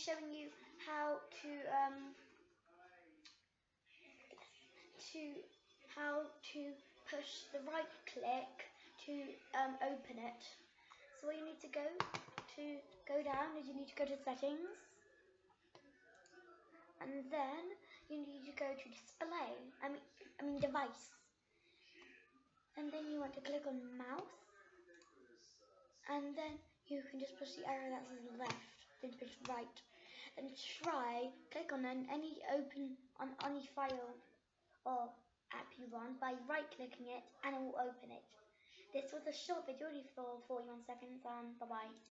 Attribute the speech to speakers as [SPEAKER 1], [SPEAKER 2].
[SPEAKER 1] showing you how to um, to how to push the right click to um, open it. So what you need to go to go down is you need to go to settings. And then you need to go to display I mean I mean device. And then you want to click on mouse. And then you can just push the arrow that says left then push right and try click on any open on any file or app you want by right clicking it and it will open it. This was a short video only for 41 seconds and um, bye bye